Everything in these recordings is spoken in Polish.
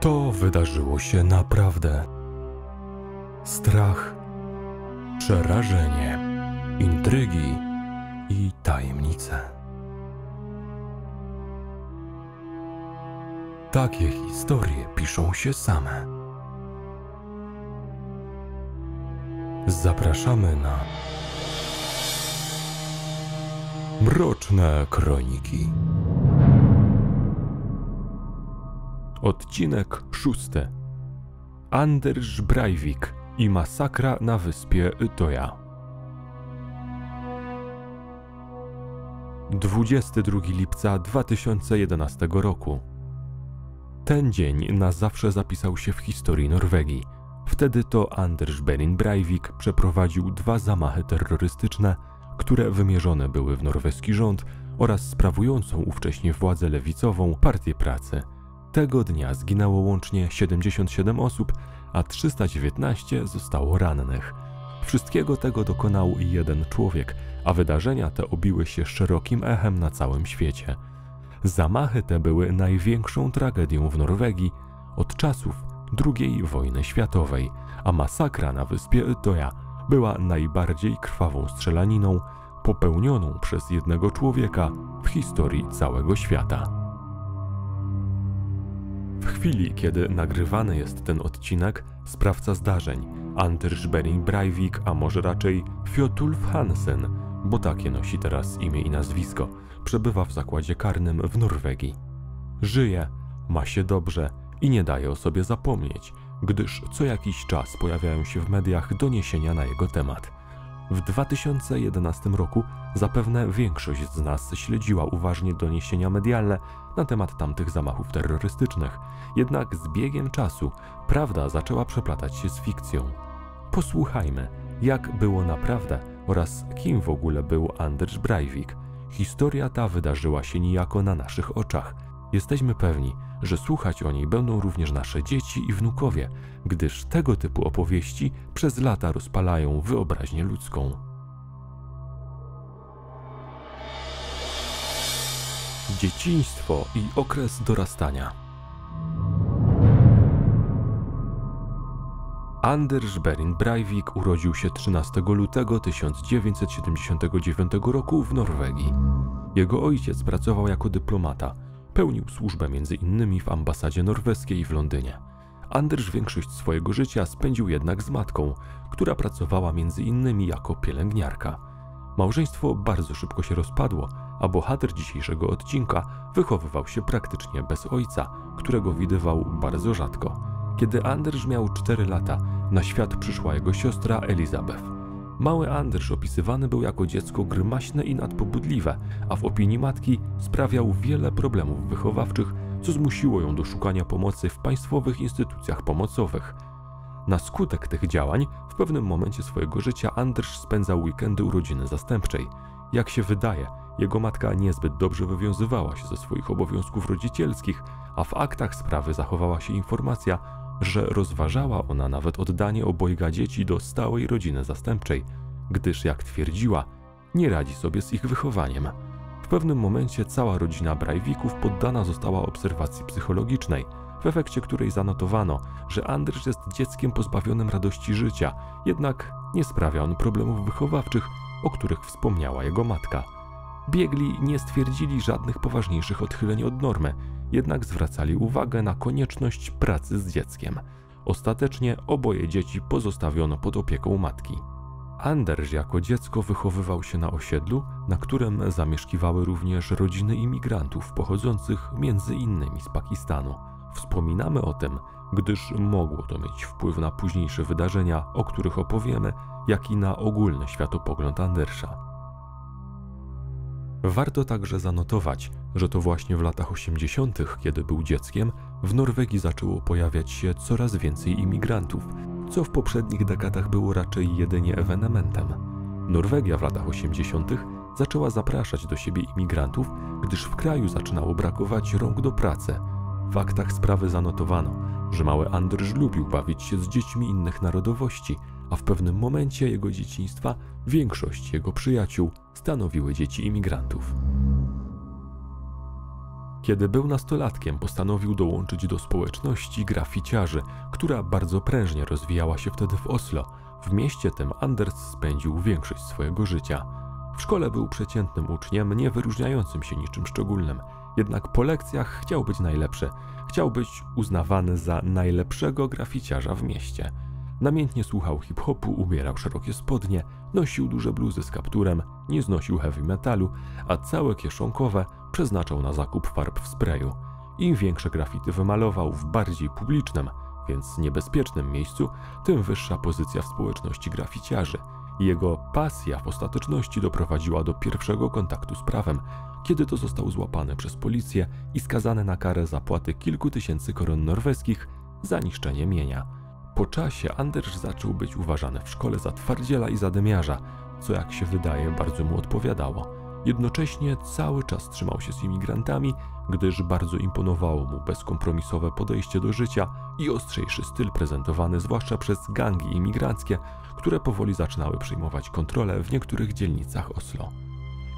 To wydarzyło się naprawdę. Strach, przerażenie, intrygi i tajemnice. Takie historie piszą się same. Zapraszamy na Mroczne Kroniki. Odcinek szósty. Anders Breivik i masakra na wyspie Utoja. 22 lipca 2011 roku. Ten dzień na zawsze zapisał się w historii Norwegii. Wtedy to Anders Behring Breivik przeprowadził dwa zamachy terrorystyczne, które wymierzone były w norweski rząd oraz sprawującą ówcześnie władzę lewicową Partię Pracy. Tego dnia zginęło łącznie 77 osób, a 319 zostało rannych. Wszystkiego tego dokonał jeden człowiek, a wydarzenia te obiły się szerokim echem na całym świecie. Zamachy te były największą tragedią w Norwegii od czasów II wojny światowej, a masakra na wyspie Utoja była najbardziej krwawą strzelaniną popełnioną przez jednego człowieka w historii całego świata. W chwili, kiedy nagrywany jest ten odcinek, sprawca zdarzeń, Anders Behring Breivik, a może raczej Fjotulf Hansen, bo takie nosi teraz imię i nazwisko, przebywa w zakładzie karnym w Norwegii. Żyje, ma się dobrze i nie daje o sobie zapomnieć, gdyż co jakiś czas pojawiają się w mediach doniesienia na jego temat. W 2011 roku zapewne większość z nas śledziła uważnie doniesienia medialne na temat tamtych zamachów terrorystycznych, jednak z biegiem czasu prawda zaczęła przeplatać się z fikcją. Posłuchajmy, jak było naprawdę oraz kim w ogóle był Anders Breivik. Historia ta wydarzyła się niejako na naszych oczach. Jesteśmy pewni, że słuchać o niej będą również nasze dzieci i wnukowie, gdyż tego typu opowieści przez lata rozpalają wyobraźnię ludzką. Dzieciństwo i okres dorastania. Anders Behring Breivik urodził się 13 lutego 1979 roku w Norwegii. Jego ojciec pracował jako dyplomata. Pełnił służbę m.in. w ambasadzie norweskiej w Londynie. Anders większość swojego życia spędził jednak z matką, która pracowała m.in. jako pielęgniarka. Małżeństwo bardzo szybko się rozpadło, a bohater dzisiejszego odcinka wychowywał się praktycznie bez ojca, którego widywał bardzo rzadko. Kiedy Anders miał 4 lata, na świat przyszła jego siostra Elizabeth. Mały Anders opisywany był jako dziecko grymaśne i nadpobudliwe, a w opinii matki sprawiał wiele problemów wychowawczych, co zmusiło ją do szukania pomocy w państwowych instytucjach pomocowych. Na skutek tych działań w pewnym momencie swojego życia Anders spędzał weekendy u rodziny zastępczej. Jak się wydaje, jego matka niezbyt dobrze wywiązywała się ze swoich obowiązków rodzicielskich, a w aktach sprawy zachowała się informacja, że rozważała ona nawet oddanie obojga dzieci do stałej rodziny zastępczej, gdyż, jak twierdziła, nie radzi sobie z ich wychowaniem. W pewnym momencie cała rodzina Brajwików poddana została obserwacji psychologicznej, w efekcie której zanotowano, że Andrzej jest dzieckiem pozbawionym radości życia, jednak nie sprawia on problemów wychowawczych, o których wspomniała jego matka. Biegli nie stwierdzili żadnych poważniejszych odchyleń od normy, jednak zwracali uwagę na konieczność pracy z dzieckiem. Ostatecznie oboje dzieci pozostawiono pod opieką matki. Anders jako dziecko wychowywał się na osiedlu, na którym zamieszkiwały również rodziny imigrantów pochodzących między innymi z Pakistanu. Wspominamy o tym, gdyż mogło to mieć wpływ na późniejsze wydarzenia, o których opowiemy, jak i na ogólny światopogląd Andersa. Warto także zanotować, że to właśnie w latach 80., kiedy był dzieckiem, w Norwegii zaczęło pojawiać się coraz więcej imigrantów, co w poprzednich dekadach było raczej jedynie ewenementem. Norwegia w latach 80. zaczęła zapraszać do siebie imigrantów, gdyż w kraju zaczynało brakować rąk do pracy. W aktach sprawy zanotowano, że mały Andrzej lubił bawić się z dziećmi innych narodowości, a w pewnym momencie jego dzieciństwa większość jego przyjaciół stanowiły dzieci imigrantów. Kiedy był nastolatkiem, postanowił dołączyć do społeczności graficiarzy, która bardzo prężnie rozwijała się wtedy w Oslo. W mieście tym Anders spędził większość swojego życia. W szkole był przeciętnym uczniem, nie wyróżniającym się niczym szczególnym. Jednak po lekcjach chciał być najlepszy. Chciał być uznawany za najlepszego graficiarza w mieście. Namiętnie słuchał hip-hopu, ubierał szerokie spodnie, nosił duże bluzy z kapturem, nie znosił heavy metalu, a całe kieszonkowe przeznaczał na zakup farb w sprayu. Im większe grafity wymalował w bardziej publicznym, więc niebezpiecznym miejscu, tym wyższa pozycja w społeczności graficiarzy. Jego pasja w ostateczności doprowadziła do pierwszego kontaktu z prawem, kiedy to został złapany przez policję i skazany na karę zapłaty kilku tysięcy koron norweskich za niszczenie mienia. Po czasie Anders zaczął być uważany w szkole za twardziela i zadymiarza, co jak się wydaje bardzo mu odpowiadało. Jednocześnie cały czas trzymał się z imigrantami, gdyż bardzo imponowało mu bezkompromisowe podejście do życia i ostrzejszy styl prezentowany zwłaszcza przez gangi imigranckie, które powoli zaczynały przejmować kontrolę w niektórych dzielnicach Oslo.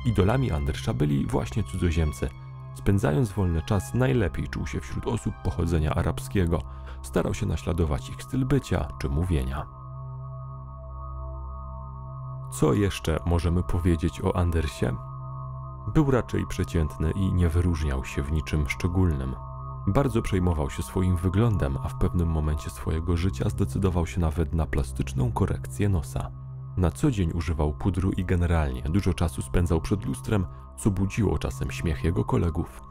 Idolami Andersza byli właśnie cudzoziemcy. Spędzając wolny czas, najlepiej czuł się wśród osób pochodzenia arabskiego. Starał się naśladować ich styl bycia czy mówienia. Co jeszcze możemy powiedzieć o Andersie? Był raczej przeciętny i nie wyróżniał się w niczym szczególnym. Bardzo przejmował się swoim wyglądem, a w pewnym momencie swojego życia zdecydował się nawet na plastyczną korekcję nosa. Na co dzień używał pudru i generalnie dużo czasu spędzał przed lustrem, co budziło czasem śmiech jego kolegów.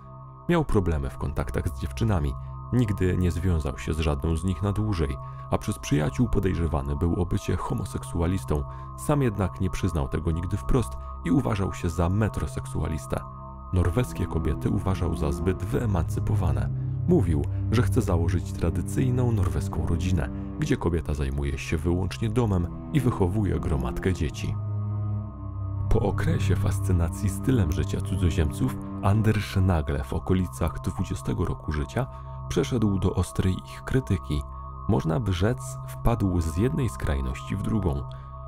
Miał problemy w kontaktach z dziewczynami, nigdy nie związał się z żadną z nich na dłużej, a przez przyjaciół podejrzewany był o bycie homoseksualistą, sam jednak nie przyznał tego nigdy wprost i uważał się za metroseksualistę. Norweskie kobiety uważał za zbyt wyemancypowane. Mówił, że chce założyć tradycyjną norweską rodzinę, gdzie kobieta zajmuje się wyłącznie domem i wychowuje gromadkę dzieci. Po okresie fascynacji stylem życia cudzoziemców, Anders nagle w okolicach 20 roku życia przeszedł do ostrej ich krytyki. Można by rzec, wpadł z jednej skrajności w drugą.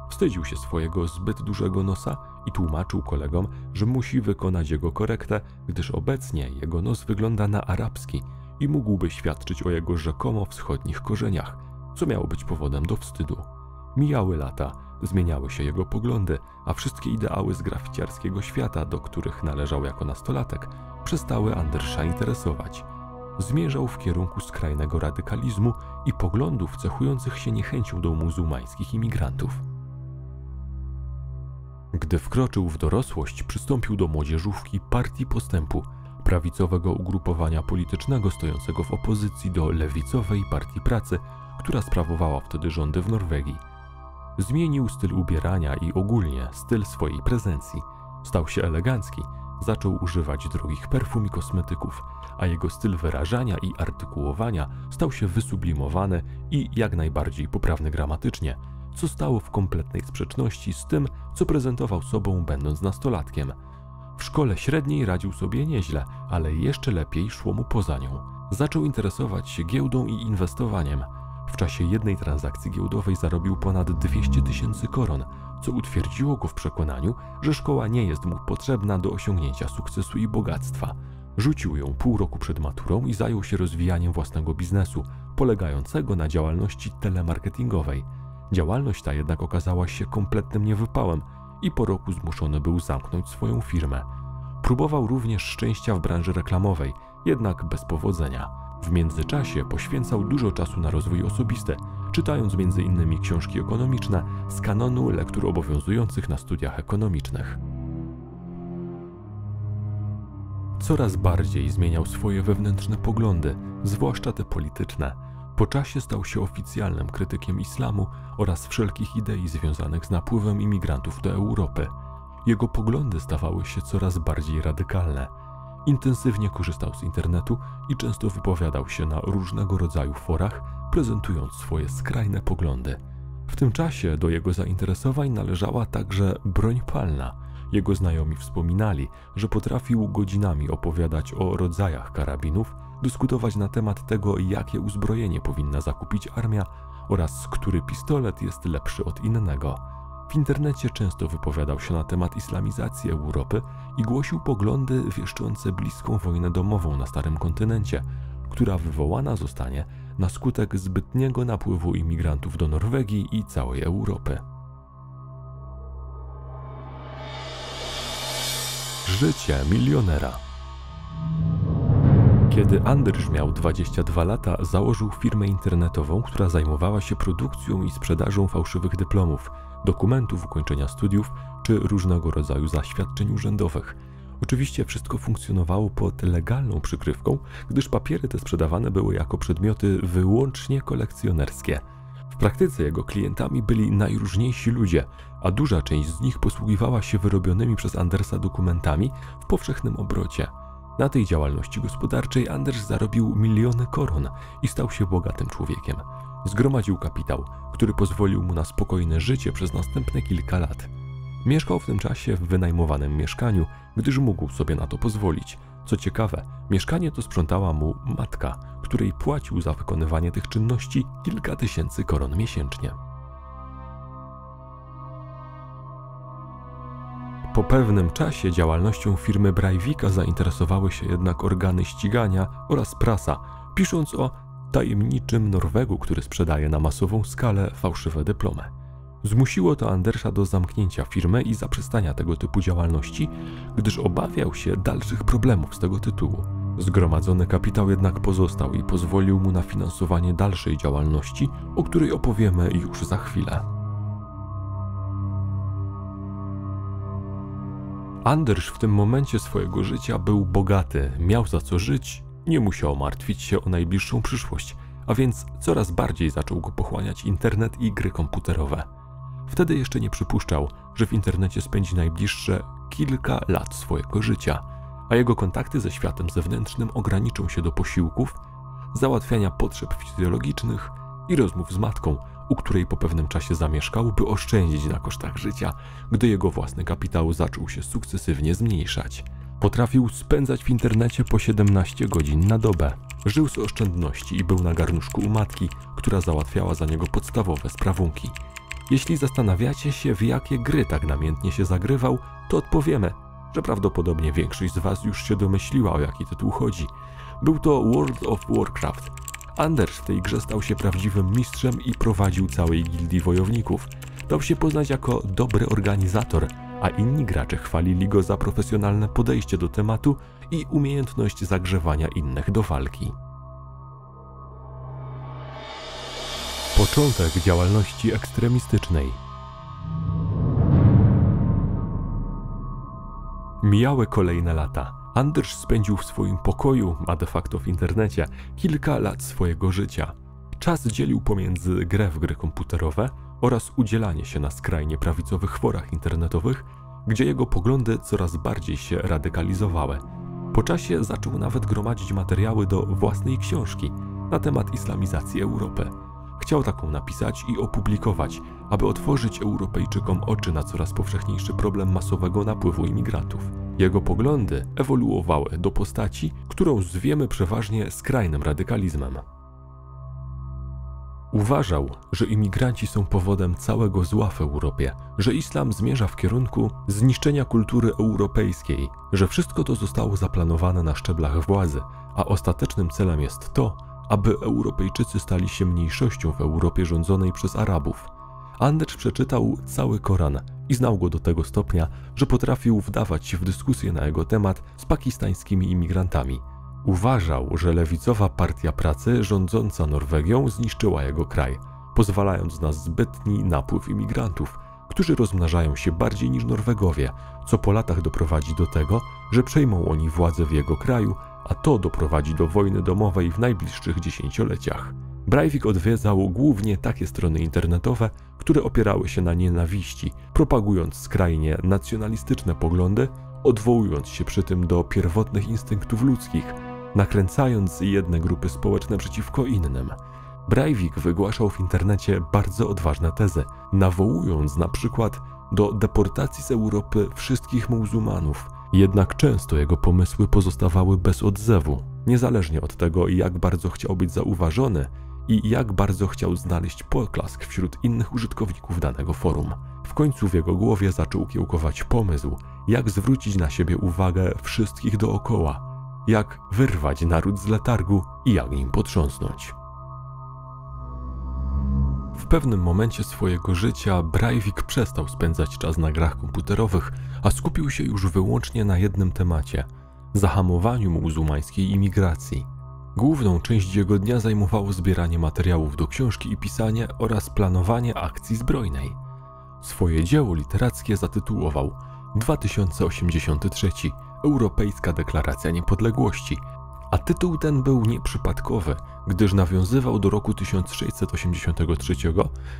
Wstydził się swojego zbyt dużego nosa i tłumaczył kolegom, że musi wykonać jego korektę, gdyż obecnie jego nos wygląda na arabski i mógłby świadczyć o jego rzekomo wschodnich korzeniach, co miało być powodem do wstydu. Mijały lata, zmieniały się jego poglądy, a wszystkie ideały z graficiarskiego świata, do których należał jako nastolatek, przestały Andersza interesować. Zmierzał w kierunku skrajnego radykalizmu i poglądów cechujących się niechęcią do muzułmańskich imigrantów. Gdy wkroczył w dorosłość, przystąpił do młodzieżówki Partii Postępu, prawicowego ugrupowania politycznego stojącego w opozycji do lewicowej Partii Pracy, która sprawowała wtedy rządy w Norwegii. Zmienił styl ubierania i ogólnie styl swojej prezencji. Stał się elegancki, zaczął używać drogich perfum i kosmetyków, a jego styl wyrażania i artykułowania stał się wysublimowany i jak najbardziej poprawny gramatycznie, co stało w kompletnej sprzeczności z tym, co prezentował sobą będąc nastolatkiem. W szkole średniej radził sobie nieźle, ale jeszcze lepiej szło mu poza nią. Zaczął interesować się giełdą i inwestowaniem. W czasie jednej transakcji giełdowej zarobił ponad 200 tysięcy koron, co utwierdziło go w przekonaniu, że szkoła nie jest mu potrzebna do osiągnięcia sukcesu i bogactwa. Rzucił ją pół roku przed maturą i zajął się rozwijaniem własnego biznesu, polegającego na działalności telemarketingowej. Działalność ta jednak okazała się kompletnym niewypałem i po roku zmuszony był zamknąć swoją firmę. Próbował również szczęścia w branży reklamowej, jednak bez powodzenia. W międzyczasie poświęcał dużo czasu na rozwój osobisty, czytając m.in. książki ekonomiczne z kanonu lektur obowiązujących na studiach ekonomicznych. Coraz bardziej zmieniał swoje wewnętrzne poglądy, zwłaszcza te polityczne. Po czasie stał się oficjalnym krytykiem islamu oraz wszelkich idei związanych z napływem imigrantów do Europy. Jego poglądy stawały się coraz bardziej radykalne. Intensywnie korzystał z internetu i często wypowiadał się na różnego rodzaju forach, prezentując swoje skrajne poglądy. W tym czasie do jego zainteresowań należała także broń palna. Jego znajomi wspominali, że potrafił godzinami opowiadać o rodzajach karabinów, dyskutować na temat tego, jakie uzbrojenie powinna zakupić armia oraz który pistolet jest lepszy od innego. W internecie często wypowiadał się na temat islamizacji Europy i głosił poglądy wieszczące bliską wojnę domową na starym kontynencie, która wywołana zostanie na skutek zbytniego napływu imigrantów do Norwegii i całej Europy. Życie milionera. Kiedy Anders miał 22 lata, założył firmę internetową, która zajmowała się produkcją i sprzedażą fałszywych dyplomów, dokumentów ukończenia studiów czy różnego rodzaju zaświadczeń urzędowych. Oczywiście wszystko funkcjonowało pod legalną przykrywką, gdyż papiery te sprzedawane były jako przedmioty wyłącznie kolekcjonerskie. W praktyce jego klientami byli najróżniejsi ludzie, a duża część z nich posługiwała się wyrobionymi przez Andersa dokumentami w powszechnym obrocie. Na tej działalności gospodarczej Anders zarobił miliony koron i stał się bogatym człowiekiem. Zgromadził kapitał, który pozwolił mu na spokojne życie przez następne kilka lat. Mieszkał w tym czasie w wynajmowanym mieszkaniu, gdyż mógł sobie na to pozwolić. Co ciekawe, mieszkanie to sprzątała mu matka, której płacił za wykonywanie tych czynności kilka tysięcy koron miesięcznie. Po pewnym czasie działalnością firmy Breivika zainteresowały się jednak organy ścigania oraz prasa, pisząc o tajemniczym Norwegu, który sprzedaje na masową skalę fałszywe dyplomy. Zmusiło to Andersa do zamknięcia firmy i zaprzestania tego typu działalności, gdyż obawiał się dalszych problemów z tego tytułu. Zgromadzony kapitał jednak pozostał i pozwolił mu na finansowanie dalszej działalności, o której opowiemy już za chwilę. Anders w tym momencie swojego życia był bogaty, miał za co żyć, nie musiał martwić się o najbliższą przyszłość, a więc coraz bardziej zaczął go pochłaniać internet i gry komputerowe. Wtedy jeszcze nie przypuszczał, że w internecie spędzi najbliższe kilka lat swojego życia, a jego kontakty ze światem zewnętrznym ograniczą się do posiłków, załatwiania potrzeb fizjologicznych i rozmów z matką, u której po pewnym czasie zamieszkał, by oszczędzić na kosztach życia, gdy jego własny kapitał zaczął się sukcesywnie zmniejszać. Potrafił spędzać w internecie po 17 godzin na dobę. Żył z oszczędności i był na garnuszku u matki, która załatwiała za niego podstawowe sprawunki. Jeśli zastanawiacie się, w jakie gry tak namiętnie się zagrywał, to odpowiemy, że prawdopodobnie większość z Was już się domyśliła, o jaki tytuł chodzi. Był to World of Warcraft. Anders w tej grze stał się prawdziwym mistrzem i prowadził całej gildii wojowników. Dał się poznać jako dobry organizator, a inni gracze chwalili go za profesjonalne podejście do tematu i umiejętność zagrzewania innych do walki. Początek działalności ekstremistycznej. Mijały kolejne lata. Anders spędził w swoim pokoju, a de facto w internecie, kilka lat swojego życia. Czas dzielił pomiędzy grę w gry komputerowe oraz udzielanie się na skrajnie prawicowych forach internetowych, gdzie jego poglądy coraz bardziej się radykalizowały. Po czasie zaczął nawet gromadzić materiały do własnej książki na temat islamizacji Europy. Chciał taką napisać i opublikować, aby otworzyć Europejczykom oczy na coraz powszechniejszy problem masowego napływu imigrantów. Jego poglądy ewoluowały do postaci, którą zwiemy przeważnie skrajnym radykalizmem. Uważał, że imigranci są powodem całego zła w Europie, że islam zmierza w kierunku zniszczenia kultury europejskiej, że wszystko to zostało zaplanowane na szczeblach władzy, a ostatecznym celem jest to, aby Europejczycy stali się mniejszością w Europie rządzonej przez Arabów. Anders przeczytał cały Koran i znał go do tego stopnia, że potrafił wdawać się w dyskusję na jego temat z pakistańskimi imigrantami. Uważał, że lewicowa partia pracy rządząca Norwegią zniszczyła jego kraj, pozwalając na zbytni napływ imigrantów, którzy rozmnażają się bardziej niż Norwegowie, co po latach doprowadzi do tego, że przejmą oni władzę w jego kraju, a to doprowadzi do wojny domowej w najbliższych dziesięcioleciach. Breivik odwiedzał głównie takie strony internetowe, które opierały się na nienawiści, propagując skrajnie nacjonalistyczne poglądy, odwołując się przy tym do pierwotnych instynktów ludzkich, nakręcając jedne grupy społeczne przeciwko innym. Breivik wygłaszał w internecie bardzo odważne tezy, nawołując na przykład do deportacji z Europy wszystkich muzułmanów, jednak często jego pomysły pozostawały bez odzewu. Niezależnie od tego, jak bardzo chciał być zauważony i jak bardzo chciał znaleźć poklask wśród innych użytkowników danego forum. W końcu w jego głowie zaczął kiełkować pomysł, jak zwrócić na siebie uwagę wszystkich dookoła, jak wyrwać naród z letargu i jak nim potrząsnąć. W pewnym momencie swojego życia Breivik przestał spędzać czas na grach komputerowych, a skupił się już wyłącznie na jednym temacie zahamowaniu muzułmańskiej imigracji. Główną część jego dnia zajmowało zbieranie materiałów do książki i pisanie oraz planowanie akcji zbrojnej. Swoje dzieło literackie zatytułował 2083 Europejska Deklaracja Niepodległości, a tytuł ten był nieprzypadkowy, gdyż nawiązywał do roku 1683,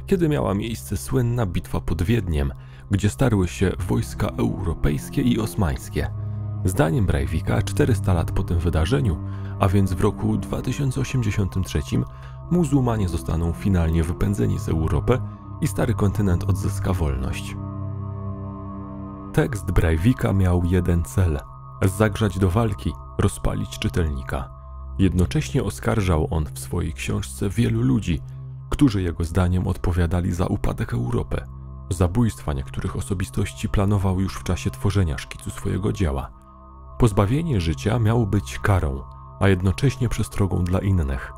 kiedy miała miejsce słynna bitwa pod Wiedniem, gdzie starły się wojska europejskie i osmańskie. Zdaniem Breivika 400 lat po tym wydarzeniu, a więc w roku 2083, muzułmanie zostaną finalnie wypędzeni z Europy i stary kontynent odzyska wolność. Tekst Breivika miał jeden cel: zagrzać do walki, rozpalić czytelnika. Jednocześnie oskarżał on w swojej książce wielu ludzi, którzy jego zdaniem odpowiadali za upadek Europy. Zabójstwa niektórych osobistości planował już w czasie tworzenia szkicu swojego dzieła. Pozbawienie życia miało być karą, a jednocześnie przestrogą dla innych.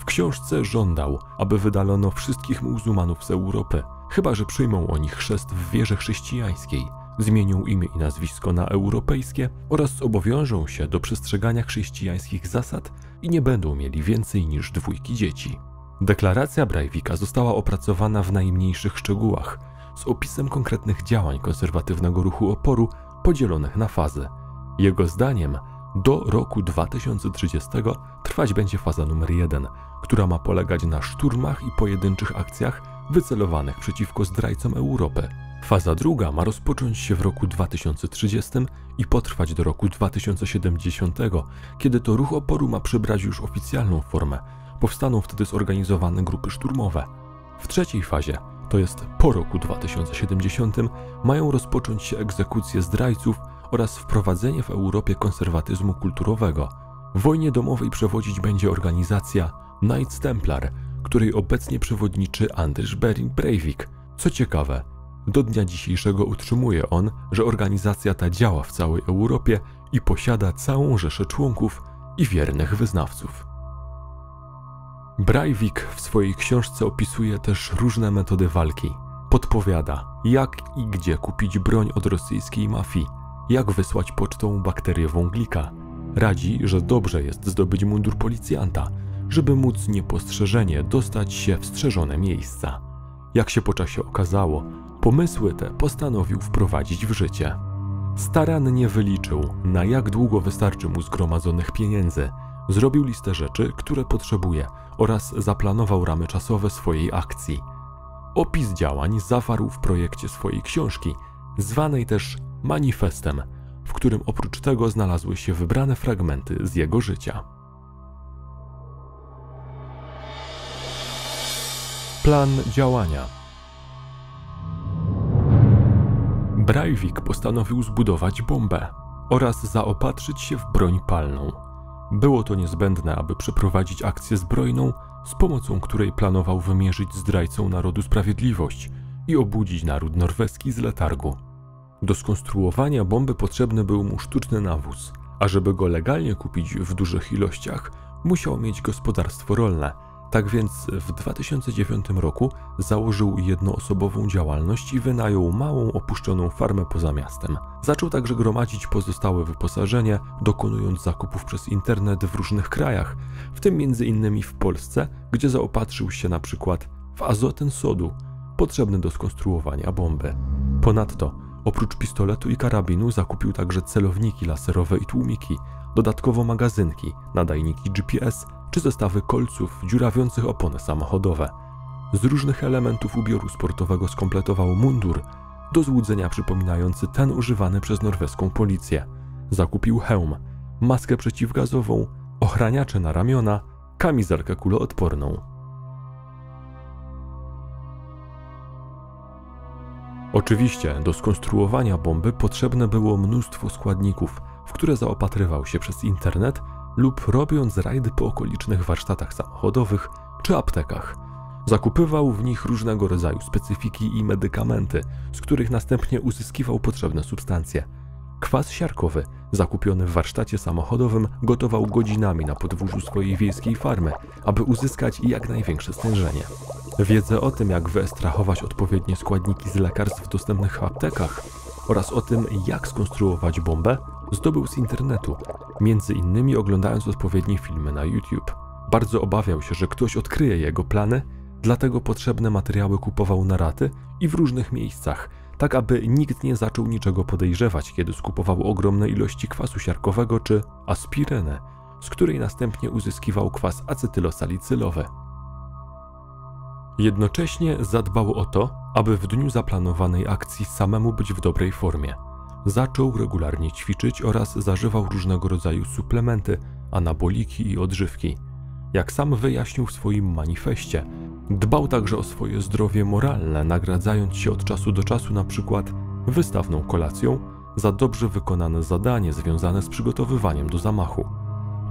W książce żądał, aby wydalono wszystkich muzułmanów z Europy, chyba że przyjmą oni chrzest w wierze chrześcijańskiej, zmienią imię i nazwisko na europejskie oraz zobowiążą się do przestrzegania chrześcijańskich zasad i nie będą mieli więcej niż dwójki dzieci. Deklaracja Breivika została opracowana w najmniejszych szczegółach, z opisem konkretnych działań konserwatywnego ruchu oporu podzielonych na fazy. Jego zdaniem do roku 2030 trwać będzie faza numer 1, która ma polegać na szturmach i pojedynczych akcjach wycelowanych przeciwko zdrajcom Europy. Faza druga ma rozpocząć się w roku 2030 i potrwać do roku 2070, kiedy to ruch oporu ma przybrać już oficjalną formę. Powstaną wtedy zorganizowane grupy szturmowe. W trzeciej fazie, to jest po roku 2070, mają rozpocząć się egzekucje zdrajców oraz wprowadzenie w Europie konserwatyzmu kulturowego. W wojnie domowej przewodzić będzie organizacja Knights Templar, której obecnie przewodniczy Andrzej Bering Breivik. Co ciekawe, do dnia dzisiejszego utrzymuje on, że organizacja ta działa w całej Europie i posiada całą rzeszę członków i wiernych wyznawców. Breivik w swojej książce opisuje też różne metody walki. Podpowiada, jak i gdzie kupić broń od rosyjskiej mafii, jak wysłać pocztą bakteriową glika. Radzi, że dobrze jest zdobyć mundur policjanta, żeby móc niepostrzeżenie dostać się w strzeżone miejsca. Jak się po czasie okazało, pomysły te postanowił wprowadzić w życie. Starannie wyliczył, na jak długo wystarczy mu zgromadzonych pieniędzy, zrobił listę rzeczy, które potrzebuje oraz zaplanował ramy czasowe swojej akcji. Opis działań zawarł w projekcie swojej książki, zwanej też manifestem, w którym oprócz tego znalazły się wybrane fragmenty z jego życia. Plan działania. Breivik postanowił zbudować bombę oraz zaopatrzyć się w broń palną. Było to niezbędne, aby przeprowadzić akcję zbrojną, z pomocą której planował wymierzyć zdrajcą narodu sprawiedliwość i obudzić naród norweski z letargu. Do skonstruowania bomby potrzebny był mu sztuczny nawóz, a żeby go legalnie kupić w dużych ilościach, musiał mieć gospodarstwo rolne. Tak więc w 2009 roku założył jednoosobową działalność i wynajął małą opuszczoną farmę poza miastem. Zaczął także gromadzić pozostałe wyposażenie, dokonując zakupów przez internet w różnych krajach, w tym m.in. w Polsce, gdzie zaopatrzył się na przykład w azoten sodu, potrzebny do skonstruowania bomby. Ponadto Oprócz pistoletu i karabinu zakupił także celowniki laserowe i tłumiki, dodatkowo magazynki, nadajniki GPS czy zestawy kolców dziurawiących opony samochodowe. Z różnych elementów ubioru sportowego skompletował mundur, do złudzenia przypominający ten używany przez norweską policję. Zakupił hełm, maskę przeciwgazową, ochraniacze na ramiona, kamizelkę kuloodporną. Oczywiście do skonstruowania bomby potrzebne było mnóstwo składników, w które zaopatrywał się przez internet lub robiąc rajdy po okolicznych warsztatach samochodowych czy aptekach. Zakupywał w nich różnego rodzaju specyfiki i medykamenty, z których następnie uzyskiwał potrzebne substancje. Kwas siarkowy, zakupiony w warsztacie samochodowym, gotował godzinami na podwórzu swojej wiejskiej farmy, aby uzyskać jak największe stężenie. Wiedzę o tym, jak wyekstrahować odpowiednie składniki z lekarstw w dostępnych aptekach oraz o tym, jak skonstruować bombę, zdobył z internetu, między innymi oglądając odpowiednie filmy na YouTube. Bardzo obawiał się, że ktoś odkryje jego plany, dlatego potrzebne materiały kupował na raty i w różnych miejscach, tak aby nikt nie zaczął niczego podejrzewać, kiedy skupował ogromne ilości kwasu siarkowego czy aspirynę, z której następnie uzyskiwał kwas acetylosalicylowy. Jednocześnie zadbał o to, aby w dniu zaplanowanej akcji samemu być w dobrej formie. Zaczął regularnie ćwiczyć oraz zażywał różnego rodzaju suplementy, anaboliki i odżywki. Jak sam wyjaśnił w swoim manifestie, dbał także o swoje zdrowie moralne, nagradzając się od czasu do czasu na przykład wystawną kolacją za dobrze wykonane zadanie związane z przygotowywaniem do zamachu.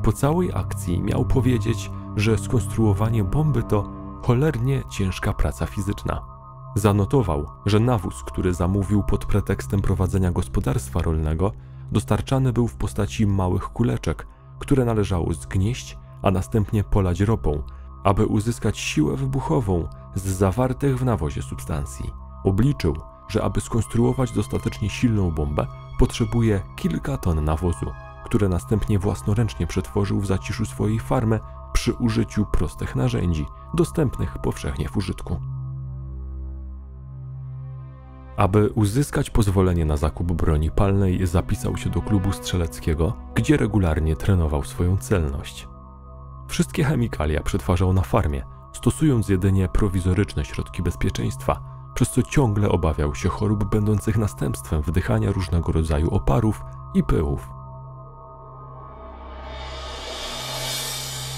Po całej akcji miał powiedzieć, że skonstruowanie bomby to cholernie ciężka praca fizyczna. Zanotował, że nawóz, który zamówił pod pretekstem prowadzenia gospodarstwa rolnego, dostarczany był w postaci małych kuleczek, które należało zgnieść, a następnie polać ropą, aby uzyskać siłę wybuchową z zawartych w nawozie substancji. Obliczył, że aby skonstruować dostatecznie silną bombę, potrzebuje kilka ton nawozu, które następnie własnoręcznie przetworzył w zaciszu swojej farmy przy użyciu prostych narzędzi, dostępnych powszechnie w użytku. Aby uzyskać pozwolenie na zakup broni palnej, zapisał się do klubu strzeleckiego, gdzie regularnie trenował swoją celność. Wszystkie chemikalia przetwarzał na farmie, stosując jedynie prowizoryczne środki bezpieczeństwa, przez co ciągle obawiał się chorób będących następstwem wdychania różnego rodzaju oparów i pyłów.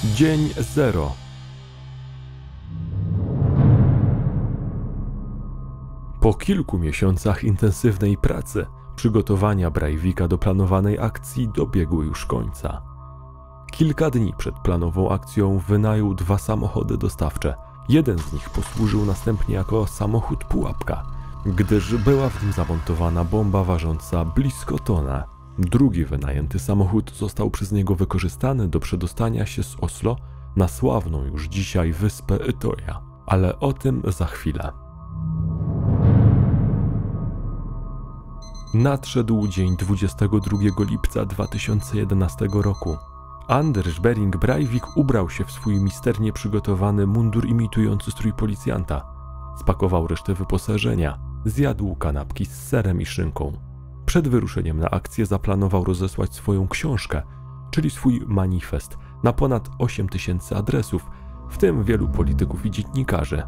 Dzień zero. Po kilku miesiącach intensywnej pracy, przygotowania Brajwika do planowanej akcji dobiegły już końca. Kilka dni przed planową akcją wynajął dwa samochody dostawcze. Jeden z nich posłużył następnie jako samochód pułapka, gdyż była w nim zamontowana bomba ważąca blisko tona. Drugi wynajęty samochód został przez niego wykorzystany do przedostania się z Oslo na sławną już dzisiaj wyspę Etoja, ale o tym za chwilę. Nadszedł dzień 22 lipca 2011 roku. Anders Bering Breivik ubrał się w swój misternie przygotowany mundur imitujący strój policjanta. Spakował resztę wyposażenia, zjadł kanapki z serem i szynką. Przed wyruszeniem na akcję zaplanował rozesłać swoją książkę, czyli swój manifest, na ponad 8 tysięcy adresów, w tym wielu polityków i dziennikarzy.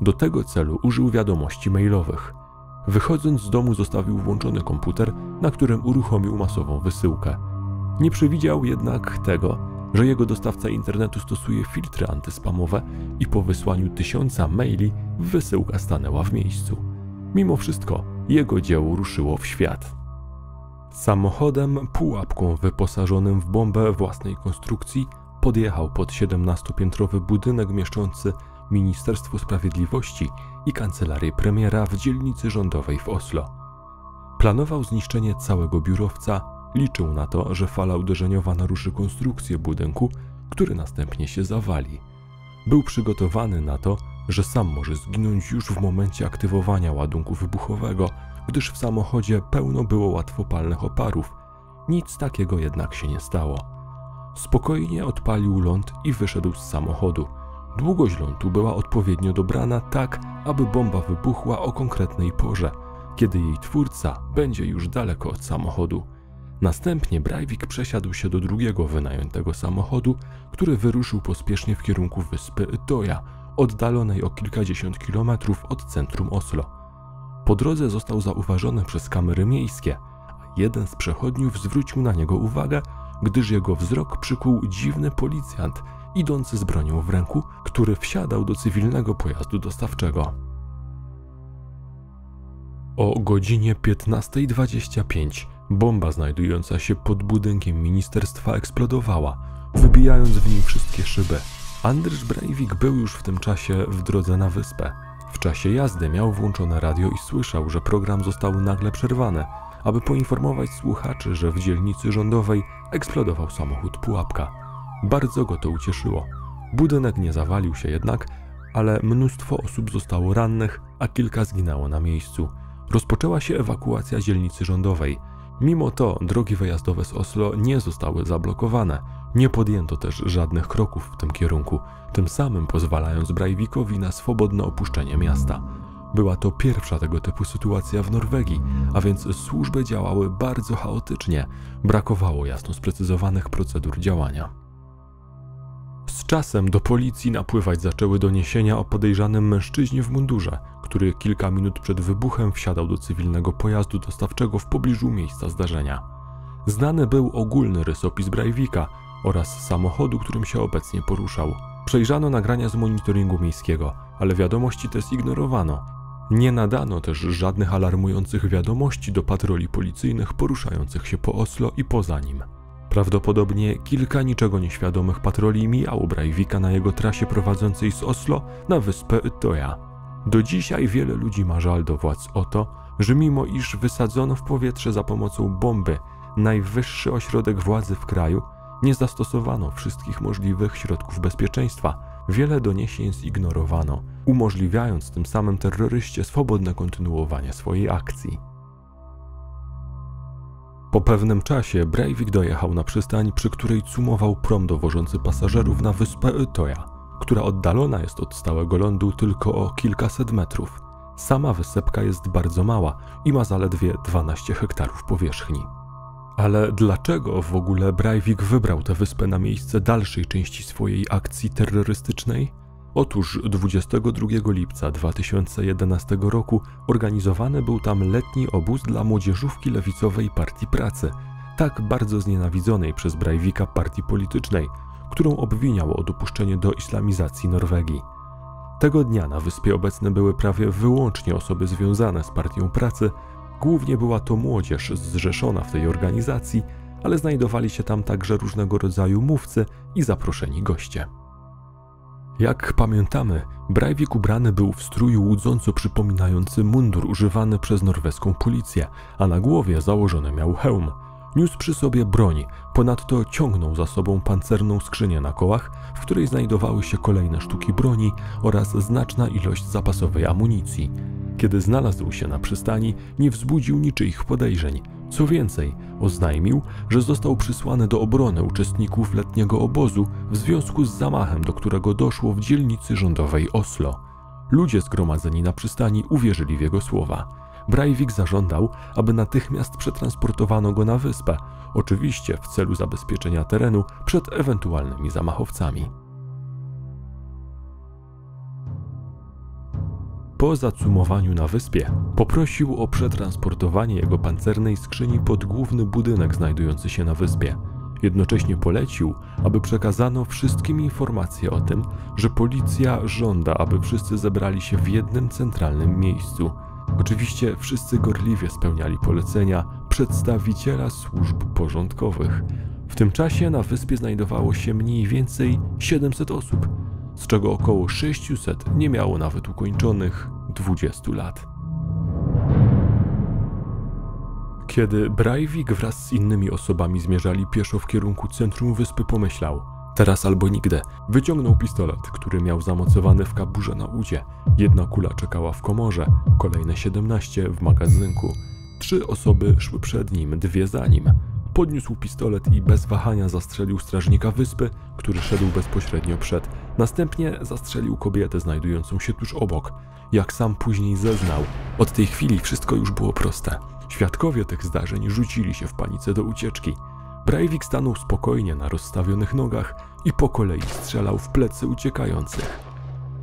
Do tego celu użył wiadomości mailowych. Wychodząc z domu zostawił włączony komputer, na którym uruchomił masową wysyłkę. Nie przewidział jednak tego, że jego dostawca internetu stosuje filtry antyspamowe i po wysłaniu tysiąca maili wysyłka stanęła w miejscu. Mimo wszystko jego dzieło ruszyło w świat. Samochodem, pułapką wyposażonym w bombę własnej konstrukcji, podjechał pod 17-piętrowy budynek mieszczący Ministerstwo Sprawiedliwości i kancelarię premiera w dzielnicy rządowej w Oslo. Planował zniszczenie całego biurowca, liczył na to, że fala uderzeniowa naruszy konstrukcję budynku, który następnie się zawali. Był przygotowany na to, że sam może zginąć już w momencie aktywowania ładunku wybuchowego, gdyż w samochodzie pełno było łatwopalnych oparów. Nic takiego jednak się nie stało. Spokojnie odpalił ląd i wyszedł z samochodu. Długość lądu była odpowiednio dobrana tak, aby bomba wybuchła o konkretnej porze, kiedy jej twórca będzie już daleko od samochodu. Następnie Breivik przesiadł się do drugiego wynajętego samochodu, który wyruszył pospiesznie w kierunku wyspy Toja, oddalonej o kilkadziesiąt kilometrów od centrum Oslo. Po drodze został zauważony przez kamery miejskie, a jeden z przechodniów zwrócił na niego uwagę, gdyż jego wzrok przykuł dziwny policjant idący z bronią w ręku, który wsiadał do cywilnego pojazdu dostawczego. O godzinie 15.25 bomba znajdująca się pod budynkiem ministerstwa eksplodowała, wybijając w nim wszystkie szyby. Andrzej Breivik był już w tym czasie w drodze na wyspę. W czasie jazdy miał włączone radio i słyszał, że program został nagle przerwany, aby poinformować słuchaczy, że w dzielnicy rządowej eksplodował samochód pułapka. Bardzo go to ucieszyło. Budynek nie zawalił się jednak, ale mnóstwo osób zostało rannych, a kilka zginęło na miejscu. Rozpoczęła się ewakuacja dzielnicy rządowej. Mimo to drogi wyjazdowe z Oslo nie zostały zablokowane. Nie podjęto też żadnych kroków w tym kierunku, tym samym pozwalając Breivikowi na swobodne opuszczenie miasta. Była to pierwsza tego typu sytuacja w Norwegii, a więc służby działały bardzo chaotycznie, brakowało jasno sprecyzowanych procedur działania. Z czasem do policji napływać zaczęły doniesienia o podejrzanym mężczyźnie w mundurze, który kilka minut przed wybuchem wsiadał do cywilnego pojazdu dostawczego w pobliżu miejsca zdarzenia. Znany był ogólny rysopis Breivika oraz samochodu, którym się obecnie poruszał. Przejrzano nagrania z monitoringu miejskiego, ale wiadomości te zignorowano. Nie nadano też żadnych alarmujących wiadomości do patroli policyjnych poruszających się po Oslo i poza nim. Prawdopodobnie kilka niczego nieświadomych patroli mijało Breivika na jego trasie prowadzącej z Oslo na wyspę Utøya. Do dzisiaj wiele ludzi ma żal do władz o to, że mimo iż wysadzono w powietrze za pomocą bomby najwyższy ośrodek władzy w kraju, nie zastosowano wszystkich możliwych środków bezpieczeństwa. Wiele doniesień zignorowano, umożliwiając tym samym terroryście swobodne kontynuowanie swojej akcji. Po pewnym czasie Breivik dojechał na przystań, przy której cumował prom dowożący pasażerów na wyspę Utoja, która oddalona jest od stałego lądu tylko o kilkaset metrów. Sama wysepka jest bardzo mała i ma zaledwie 12 hektarów powierzchni. Ale dlaczego w ogóle Breivik wybrał tę wyspę na miejsce dalszej części swojej akcji terrorystycznej? Otóż 22 lipca 2011 roku organizowany był tam letni obóz dla młodzieżówki lewicowej Partii Pracy, tak bardzo znienawidzonej przez Breivika partii politycznej, którą obwiniał o dopuszczenie do islamizacji Norwegii. Tego dnia na wyspie obecne były prawie wyłącznie osoby związane z Partią Pracy, głównie była to młodzież zrzeszona w tej organizacji, ale znajdowali się tam także różnego rodzaju mówcy i zaproszeni goście. Jak pamiętamy, Breivik ubrany był w strój łudząco przypominający mundur używany przez norweską policję, a na głowie założony miał hełm. Niósł przy sobie broń, ponadto ciągnął za sobą pancerną skrzynię na kołach, w której znajdowały się kolejne sztuki broni oraz znaczna ilość zapasowej amunicji. Kiedy znalazł się na przystani, nie wzbudził niczyich podejrzeń. Co więcej, oznajmił, że został przysłany do obrony uczestników letniego obozu w związku z zamachem, do którego doszło w dzielnicy rządowej Oslo. Ludzie zgromadzeni na przystani uwierzyli w jego słowa. Breivik zażądał, aby natychmiast przetransportowano go na wyspę, oczywiście w celu zabezpieczenia terenu przed ewentualnymi zamachowcami. Po zacumowaniu na wyspie poprosił o przetransportowanie jego pancernej skrzyni pod główny budynek znajdujący się na wyspie. Jednocześnie polecił, aby przekazano wszystkim informacje o tym, że policja żąda, aby wszyscy zebrali się w jednym centralnym miejscu. Oczywiście wszyscy gorliwie spełniali polecenia przedstawiciela służb porządkowych. W tym czasie na wyspie znajdowało się mniej więcej 700 osób, z czego około 600 nie miało nawet ukończonych 20 lat. Kiedy Breivik wraz z innymi osobami zmierzali pieszo w kierunku centrum wyspy, pomyślał: Teraz albo nigdy. Wyciągnął pistolet, który miał zamocowany w kaburze na udzie. Jedna kula czekała w komorze, kolejne 17 w magazynku. Trzy osoby szły przed nim, dwie za nim. Podniósł pistolet i bez wahania zastrzelił strażnika wyspy, który szedł bezpośrednio przed. Następnie zastrzelił kobietę znajdującą się tuż obok. Jak sam później zeznał, od tej chwili wszystko już było proste. Świadkowie tych zdarzeń rzucili się w panice do ucieczki. Breivik stanął spokojnie na rozstawionych nogach i po kolei strzelał w plecy uciekających.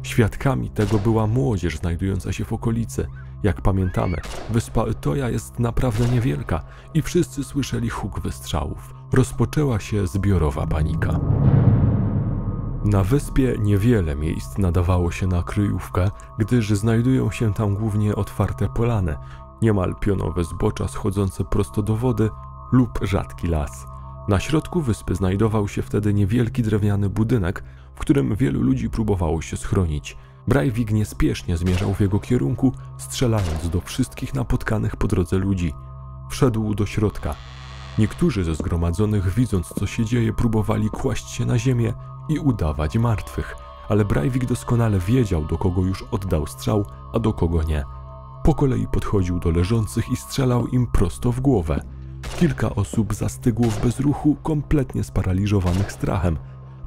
Świadkami tego była młodzież znajdująca się w okolicy. Jak pamiętamy, wyspa Utoja jest naprawdę niewielka i wszyscy słyszeli huk wystrzałów. Rozpoczęła się zbiorowa panika. Na wyspie niewiele miejsc nadawało się na kryjówkę, gdyż znajdują się tam głównie otwarte polany, niemal pionowe zbocza schodzące prosto do wody lub rzadki las. Na środku wyspy znajdował się wtedy niewielki drewniany budynek, w którym wielu ludzi próbowało się schronić. Breivik niespiesznie zmierzał w jego kierunku, strzelając do wszystkich napotkanych po drodze ludzi. Wszedł do środka. Niektórzy ze zgromadzonych, widząc co się dzieje, próbowali kłaść się na ziemię i udawać martwych, ale Breivik doskonale wiedział, do kogo już oddał strzał, a do kogo nie. Po kolei podchodził do leżących i strzelał im prosto w głowę. Kilka osób zastygło w bezruchu, kompletnie sparaliżowanych strachem.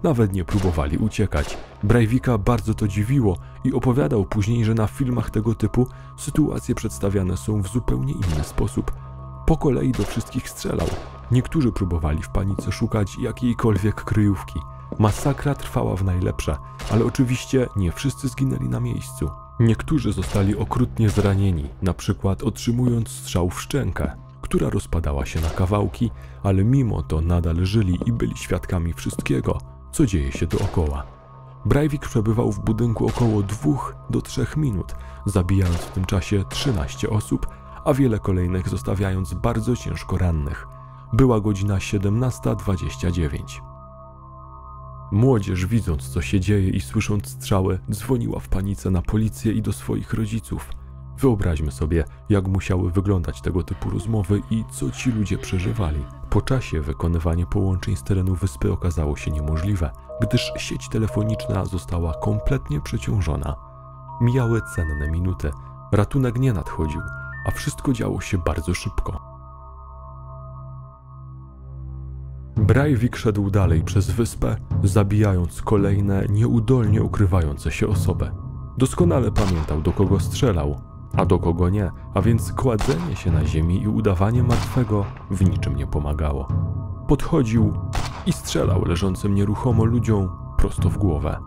Nawet nie próbowali uciekać. Breivika bardzo to dziwiło i opowiadał później, że na filmach tego typu sytuacje przedstawiane są w zupełnie inny sposób. Po kolei do wszystkich strzelał. Niektórzy próbowali w panice szukać jakiejkolwiek kryjówki. Masakra trwała w najlepsze, ale oczywiście nie wszyscy zginęli na miejscu. Niektórzy zostali okrutnie zranieni, na przykład otrzymując strzał w szczękę, która rozpadała się na kawałki, ale mimo to nadal żyli i byli świadkami wszystkiego, co dzieje się dookoła. Breivik przebywał w budynku około 2 do 3 minut, zabijając w tym czasie 13 osób, a wiele kolejnych zostawiając bardzo ciężko rannych. Była godzina 17.29. Młodzież, widząc co się dzieje i słysząc strzały, dzwoniła w panice na policję i do swoich rodziców. Wyobraźmy sobie, jak musiały wyglądać tego typu rozmowy i co ci ludzie przeżywali. Po czasie wykonywanie połączeń z terenu wyspy okazało się niemożliwe, gdyż sieć telefoniczna została kompletnie przeciążona. Mijały cenne minuty, ratunek nie nadchodził, a wszystko działo się bardzo szybko. Breivik szedł dalej przez wyspę, zabijając kolejne nieudolnie ukrywające się osoby. Doskonale pamiętał, do kogo strzelał, a do kogo nie, a więc kładzenie się na ziemi i udawanie martwego w niczym nie pomagało. Podchodził i strzelał leżącym nieruchomo ludziom prosto w głowę.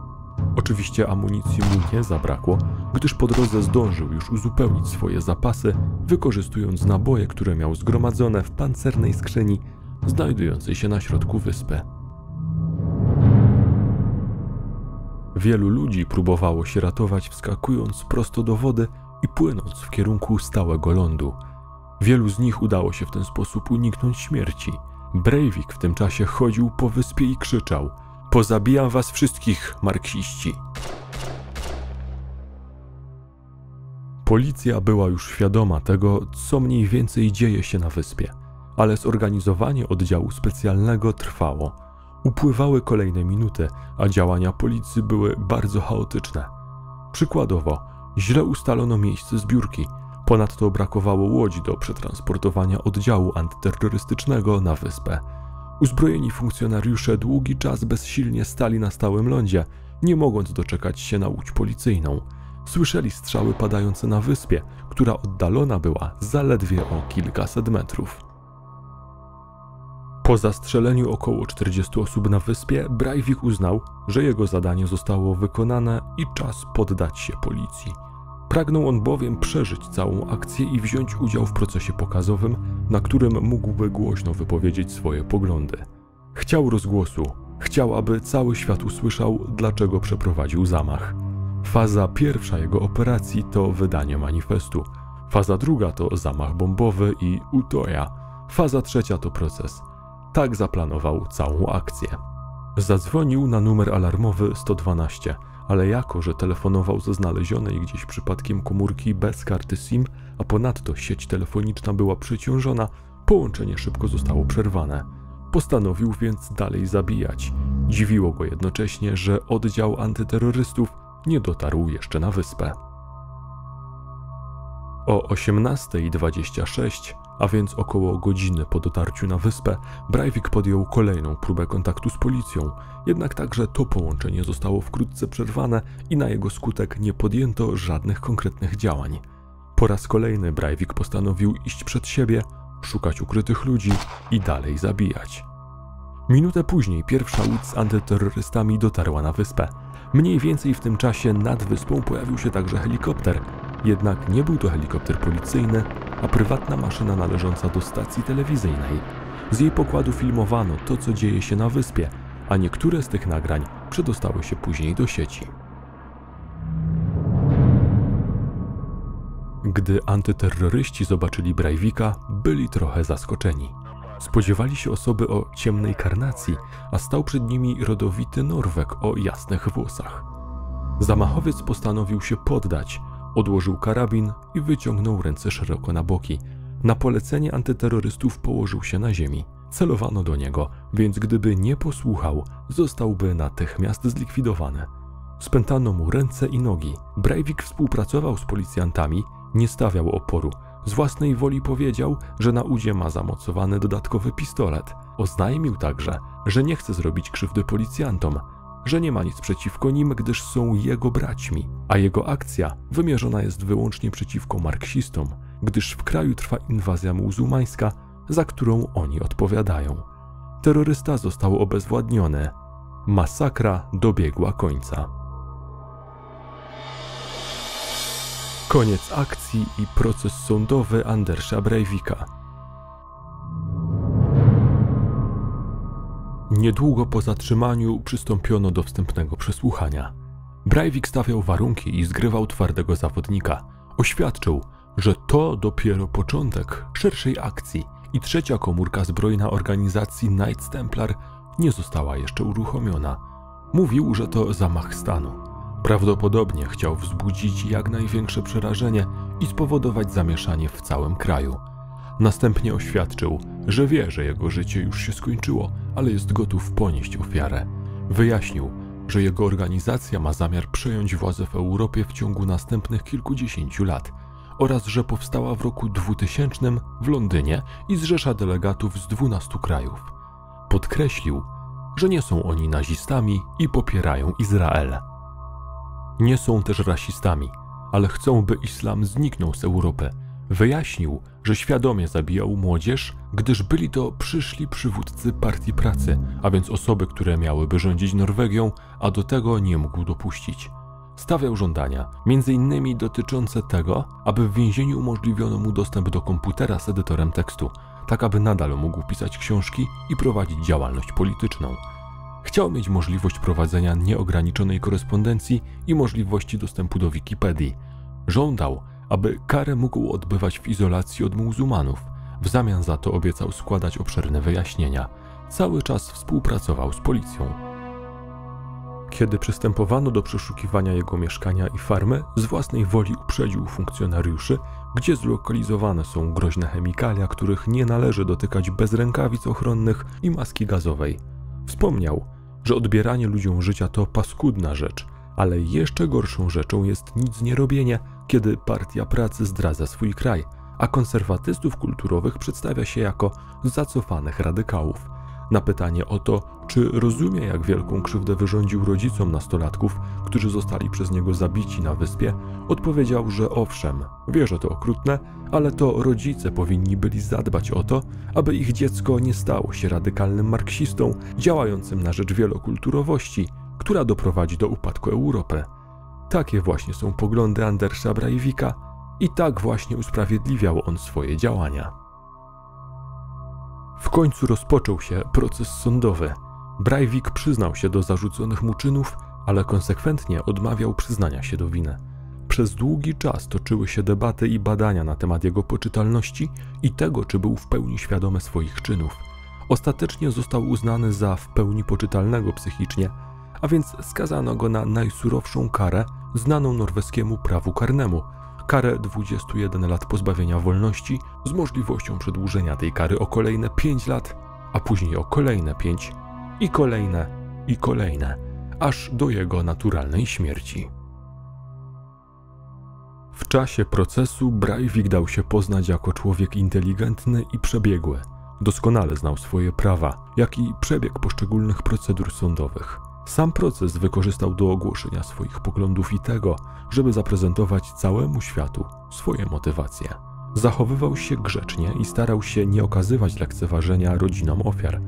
Oczywiście amunicji mu nie zabrakło, gdyż po drodze zdążył już uzupełnić swoje zapasy, wykorzystując naboje, które miał zgromadzone w pancernej skrzyni znajdującej się na środku wyspy. Wielu ludzi próbowało się ratować wskakując prosto do wody i płynąc w kierunku stałego lądu. Wielu z nich udało się w ten sposób uniknąć śmierci. Breivik w tym czasie chodził po wyspie i krzyczał: Pozabijam was wszystkich, marksiści! Policja była już świadoma tego, co mniej więcej dzieje się na wyspie ale zorganizowanie oddziału specjalnego trwało. Upływały kolejne minuty, a działania policji były bardzo chaotyczne. Przykładowo, źle ustalono miejsce zbiórki, ponadto brakowało łodzi do przetransportowania oddziału antyterrorystycznego na wyspę. Uzbrojeni funkcjonariusze długi czas bezsilnie stali na stałym lądzie, nie mogąc doczekać się na łódź policyjną. Słyszeli strzały padające na wyspie, która oddalona była zaledwie o kilkaset metrów. Po zastrzeleniu około 40 osób na wyspie, Breivik uznał, że jego zadanie zostało wykonane i czas poddać się policji. Pragnął on bowiem przeżyć całą akcję i wziąć udział w procesie pokazowym, na którym mógłby głośno wypowiedzieć swoje poglądy. Chciał rozgłosu, chciał, aby cały świat usłyszał, dlaczego przeprowadził zamach. Faza pierwsza jego operacji to wydanie manifestu. Faza druga to zamach bombowy i utoja. Faza trzecia to proces. Tak zaplanował całą akcję. Zadzwonił na numer alarmowy 112, ale jako, że telefonował ze znalezionej gdzieś przypadkiem komórki bez karty SIM, a ponadto sieć telefoniczna była przeciążona, połączenie szybko zostało przerwane. Postanowił więc dalej zabijać. Dziwiło go jednocześnie, że oddział antyterrorystów nie dotarł jeszcze na wyspę. O 18.26 a więc około godziny po dotarciu na wyspę, Breivik podjął kolejną próbę kontaktu z policją, jednak także to połączenie zostało wkrótce przerwane i na jego skutek nie podjęto żadnych konkretnych działań. Po raz kolejny Breivik postanowił iść przed siebie, szukać ukrytych ludzi i dalej zabijać. Minutę później pierwsza łódź z antyterrorystami dotarła na wyspę. Mniej więcej w tym czasie nad wyspą pojawił się także helikopter, jednak nie był to helikopter policyjny, a prywatna maszyna należąca do stacji telewizyjnej. Z jej pokładu filmowano to, co dzieje się na wyspie, a niektóre z tych nagrań przedostały się później do sieci. Gdy antyterroryści zobaczyli Breivika, byli trochę zaskoczeni. Spodziewali się osoby o ciemnej karnacji, a stał przed nimi rodowity Norweg o jasnych włosach. Zamachowiec postanowił się poddać, odłożył karabin i wyciągnął ręce szeroko na boki. Na polecenie antyterrorystów położył się na ziemi. Celowano do niego, więc gdyby nie posłuchał, zostałby natychmiast zlikwidowany. Spętano mu ręce i nogi. Breivik współpracował z policjantami, nie stawiał oporu. Z własnej woli powiedział, że na udzie ma zamocowany dodatkowy pistolet. Oznajmił także, że nie chce zrobić krzywdy policjantom, że nie ma nic przeciwko nim, gdyż są jego braćmi, a jego akcja wymierzona jest wyłącznie przeciwko marksistom, gdyż w kraju trwa inwazja muzułmańska, za którą oni odpowiadają. Terrorysta został obezwładniony. Masakra dobiegła końca. Koniec akcji i proces sądowy Andersa Breivika. Niedługo po zatrzymaniu przystąpiono do wstępnego przesłuchania. Breivik stawiał warunki i zgrywał twardego zawodnika. Oświadczył, że to dopiero początek szerszej akcji i trzecia komórka zbrojna organizacji Knights Templar nie została jeszcze uruchomiona. Mówił, że to zamach stanu. Prawdopodobnie chciał wzbudzić jak największe przerażenie i spowodować zamieszanie w całym kraju. Następnie oświadczył, że wie, że jego życie już się skończyło, ale jest gotów ponieść ofiarę. Wyjaśnił, że jego organizacja ma zamiar przejąć władzę w Europie w ciągu następnych kilkudziesięciu lat oraz że powstała w roku 2000 w Londynie i zrzesza delegatów z 12 krajów. Podkreślił, że nie są oni nazistami i popierają Izrael. Nie są też rasistami, ale chcą, by islam zniknął z Europy. Wyjaśnił, że świadomie zabijał młodzież, gdyż byli to przyszli przywódcy partii pracy, a więc osoby, które miałyby rządzić Norwegią, a do tego nie mógł dopuścić. Stawiał żądania, m.in. dotyczące tego, aby w więzieniu umożliwiono mu dostęp do komputera z edytorem tekstu, tak aby nadal mógł pisać książki i prowadzić działalność polityczną. Chciał mieć możliwość prowadzenia nieograniczonej korespondencji i możliwości dostępu do Wikipedii. Żądał, aby karę mógł odbywać w izolacji od muzułmanów. W zamian za to obiecał składać obszerne wyjaśnienia. Cały czas współpracował z policją. Kiedy przystępowano do przeszukiwania jego mieszkania i farmy, z własnej woli uprzedził funkcjonariuszy, gdzie zlokalizowane są groźne chemikalia, których nie należy dotykać bez rękawic ochronnych i maski gazowej. Wspomniał, że odbieranie ludziom życia to paskudna rzecz, ale jeszcze gorszą rzeczą jest nic nie robienie, kiedy partia pracy zdradza swój kraj, a konserwatystów kulturowych przedstawia się jako zacofanych radykałów. Na pytanie o to, czy rozumie, jak wielką krzywdę wyrządził rodzicom nastolatków, którzy zostali przez niego zabici na wyspie, odpowiedział, że owszem, wie, że to okrutne, ale to rodzice powinni byli zadbać o to, aby ich dziecko nie stało się radykalnym marksistą działającym na rzecz wielokulturowości, która doprowadzi do upadku Europy. Takie właśnie są poglądy Andersa Breivika i tak właśnie usprawiedliwiał on swoje działania. W końcu rozpoczął się proces sądowy. Breivik przyznał się do zarzuconych mu czynów, ale konsekwentnie odmawiał przyznania się do winy. Przez długi czas toczyły się debaty i badania na temat jego poczytalności i tego, czy był w pełni świadomy swoich czynów. Ostatecznie został uznany za w pełni poczytalnego psychicznie, a więc skazano go na najsurowszą karę znaną norweskiemu prawu karnemu karę 21 lat pozbawienia wolności z możliwością przedłużenia tej kary o kolejne 5 lat, a później o kolejne 5 i kolejne i kolejne, aż do jego naturalnej śmierci. W czasie procesu Breivik dał się poznać jako człowiek inteligentny i przebiegły. Doskonale znał swoje prawa, jak i przebieg poszczególnych procedur sądowych. Sam proces wykorzystał do ogłoszenia swoich poglądów i tego, żeby zaprezentować całemu światu swoje motywacje. Zachowywał się grzecznie i starał się nie okazywać lekceważenia rodzinom ofiar.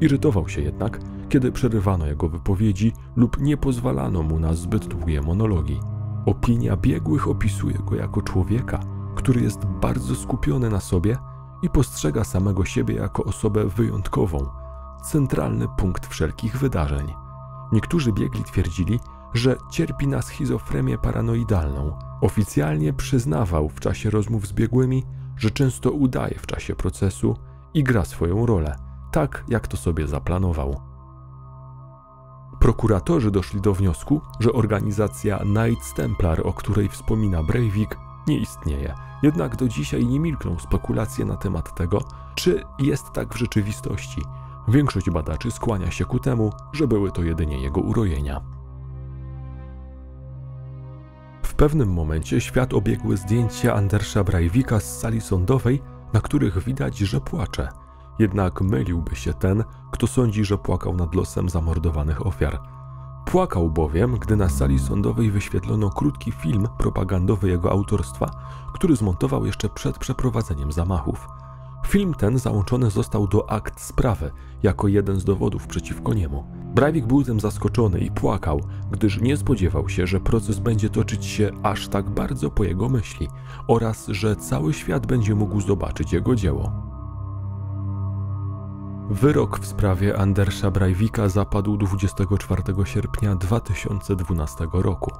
Irytował się jednak, kiedy przerywano jego wypowiedzi lub nie pozwalano mu na zbyt długie monologi. Opinia biegłych opisuje go jako człowieka, który jest bardzo skupiony na sobie i postrzega samego siebie jako osobę wyjątkową, centralny punkt wszelkich wydarzeń. Niektórzy biegli twierdzili, że cierpi na schizofrenię paranoidalną. Oficjalnie przyznawał w czasie rozmów z biegłymi, że często udaje w czasie procesu i gra swoją rolę, tak jak to sobie zaplanował. Prokuratorzy doszli do wniosku, że organizacja Knights Templar, o której wspomina Breivik, nie istnieje. Jednak do dzisiaj nie milkną spekulacje na temat tego, czy jest tak w rzeczywistości. Większość badaczy skłania się ku temu, że były to jedynie jego urojenia. W pewnym momencie świat obiegły zdjęcia Andersa Breivika z sali sądowej, na których widać, że płacze. Jednak myliłby się ten, kto sądzi, że płakał nad losem zamordowanych ofiar. Płakał bowiem, gdy na sali sądowej wyświetlono krótki film propagandowy jego autorstwa, który zmontował jeszcze przed przeprowadzeniem zamachów. Film ten załączony został do akt sprawy jako jeden z dowodów przeciwko niemu. Breivik był tym zaskoczony i płakał, gdyż nie spodziewał się, że proces będzie toczyć się aż tak bardzo po jego myśli oraz że cały świat będzie mógł zobaczyć jego dzieło. Wyrok w sprawie Andersa Breivika zapadł 24 sierpnia 2012 roku.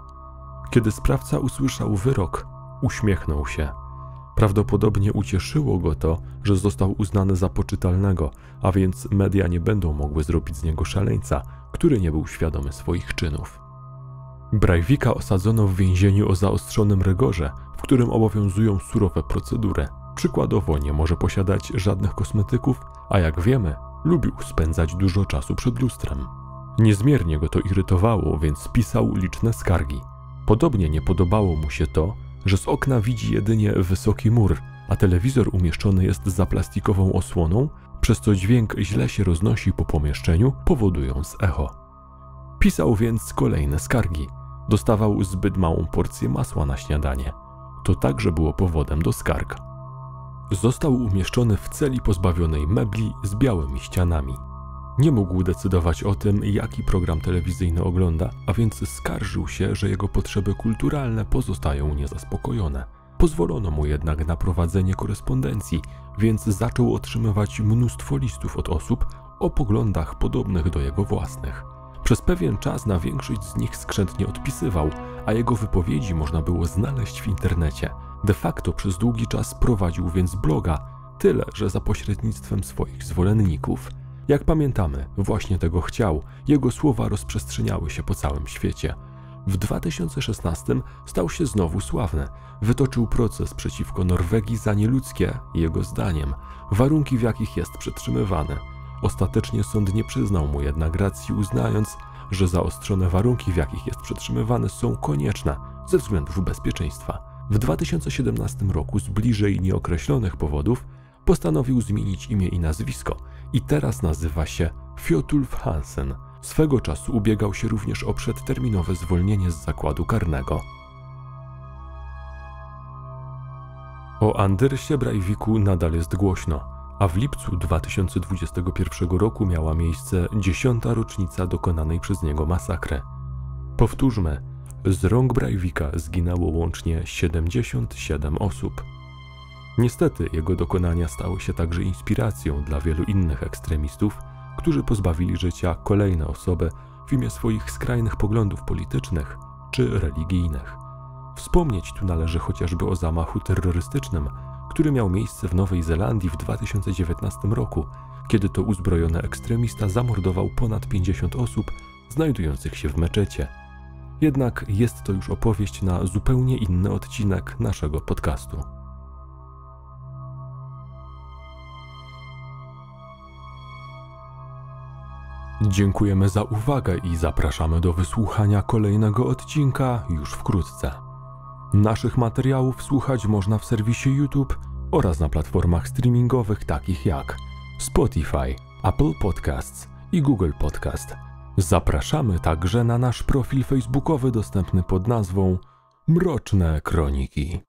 Kiedy sprawca usłyszał wyrok, uśmiechnął się. Prawdopodobnie ucieszyło go to, że został uznany za poczytalnego, a więc media nie będą mogły zrobić z niego szaleńca, który nie był świadomy swoich czynów. Breivika osadzono w więzieniu o zaostrzonym rygorze, w którym obowiązują surowe procedury. Przykładowo nie może posiadać żadnych kosmetyków, a jak wiemy, lubił spędzać dużo czasu przed lustrem. Niezmiernie go to irytowało, więc pisał liczne skargi. Podobnie nie podobało mu się to, że z okna widzi jedynie wysoki mur, a telewizor umieszczony jest za plastikową osłoną, przez co dźwięk źle się roznosi po pomieszczeniu, powodując echo. Pisał więc kolejne skargi. Dostawał zbyt małą porcję masła na śniadanie. To także było powodem do skarg. Został umieszczony w celi pozbawionej mebli z białymi ścianami. Nie mógł decydować o tym, jaki program telewizyjny ogląda, a więc skarżył się, że jego potrzeby kulturalne pozostają niezaspokojone. Pozwolono mu jednak na prowadzenie korespondencji, więc zaczął otrzymywać mnóstwo listów od osób o poglądach podobnych do jego własnych. Przez pewien czas na większość z nich skrzętnie odpisywał, a jego wypowiedzi można było znaleźć w internecie. De facto przez długi czas prowadził więc bloga, tyle że za pośrednictwem swoich zwolenników. Jak pamiętamy, właśnie tego chciał, jego słowa rozprzestrzeniały się po całym świecie. W 2016 stał się znowu sławny. Wytoczył proces przeciwko Norwegii za nieludzkie, jego zdaniem, warunki w jakich jest przetrzymywany. Ostatecznie sąd nie przyznał mu jednak racji, uznając, że zaostrzone warunki, w jakich jest przetrzymywany, są konieczne ze względów bezpieczeństwa. W 2017 roku z bliżej nieokreślonych powodów postanowił zmienić imię i nazwisko i teraz nazywa się Fjotulf Hansen. Swego czasu ubiegał się również o przedterminowe zwolnienie z zakładu karnego. O Andersie Breiviku nadal jest głośno, a w lipcu 2021 roku miała miejsce dziesiąta rocznica dokonanej przez niego masakry. Powtórzmy, z rąk Breivika zginęło łącznie 77 osób. Niestety jego dokonania stały się także inspiracją dla wielu innych ekstremistów, którzy pozbawili życia kolejne osoby w imię swoich skrajnych poglądów politycznych czy religijnych. Wspomnieć tu należy chociażby o zamachu terrorystycznym, który miał miejsce w Nowej Zelandii w 2019 roku, kiedy to uzbrojony ekstremista zamordował ponad 50 osób znajdujących się w meczecie. Jednak jest to już opowieść na zupełnie inny odcinek naszego podcastu. Dziękujemy za uwagę i zapraszamy do wysłuchania kolejnego odcinka już wkrótce. Naszych materiałów słuchać można w serwisie YouTube oraz na platformach streamingowych takich jak Spotify, Apple Podcasts i Google Podcast. Zapraszamy także na nasz profil facebookowy dostępny pod nazwą Mroczne Kroniki.